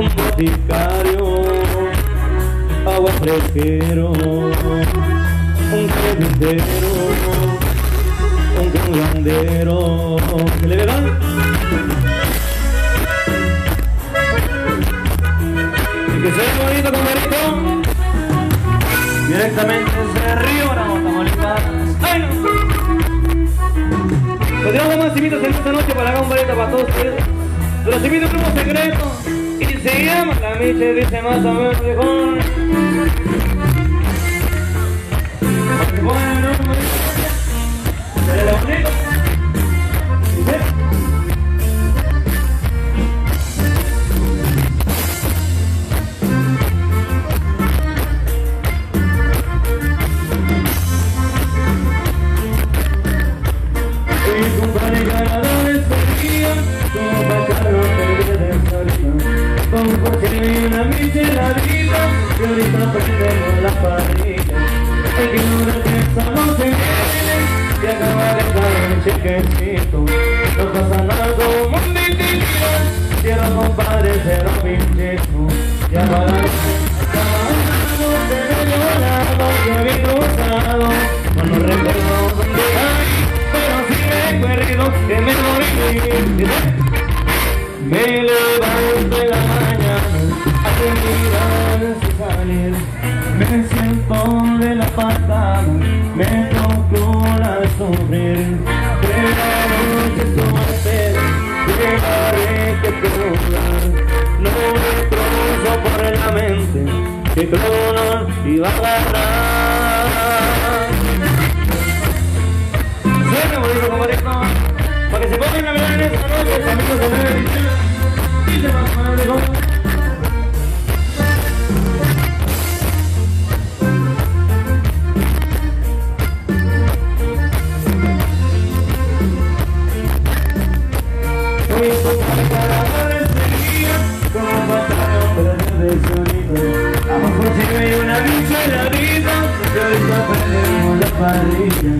un boticario, agua fresquero, un carpintero, un curandero, ¿qué le verán? Y que sea bonito, compadrito, directamente desde Río Bravo, Tamaulipas. ¡Ay, no! Continuamos más invitados en esta noche para hacer un para todos ustedes. Los invito a un grupo secreto se llama La Miche, dice más o menos. Bueno, bonito. Dice. Y ganadores sería Con Jorge y una micheladita Y ahorita prendemos la parrilla Hay que no que estamos en Y acaba de dar un chequecito No pasa nada como un vitito Quiero compadre cero pinchito Ya para Me siento de la patada, me tocó la sufrir. De la noche llegaré que probar. No me por la mente que Cronos iba a agarrar. Suena bonito, compadrito. Para que se pongan a mirar en esta noche. Y se a sonido. Abajo se ve una bicha en la vida, y ahorita prendemos la parrilla.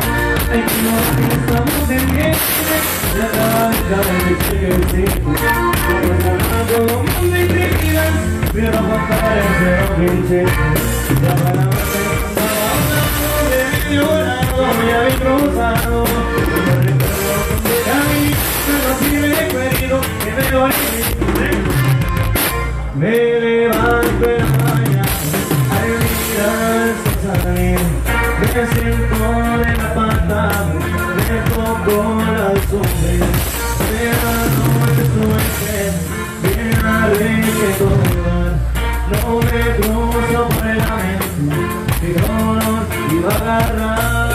Ay, no, que estamos en guerra, la cabeza de chequecito. Como ganando como pero contar el cero pinche. Ya para ver, de llorado. No recuerdo dónde caí, pero sí me. Me Siento de la me toco la sombra. De suerte, bien que tomar. No me cruzo por la mente, que no iba a agarrar.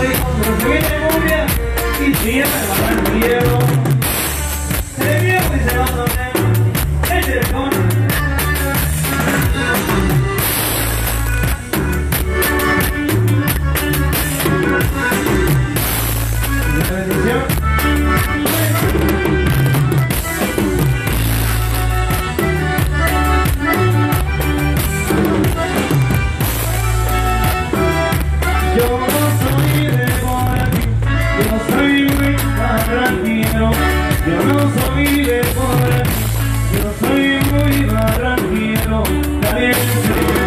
Pero se viene cumbia y siempre Yo no soy de por yo soy muy barranquero. También sé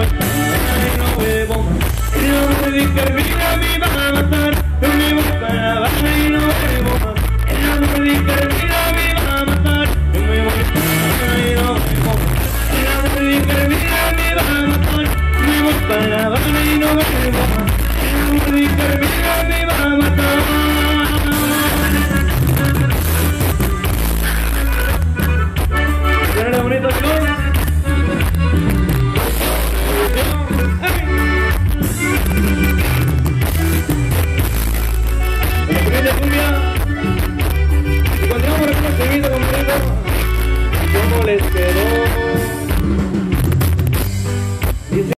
huevón, no huevón. Me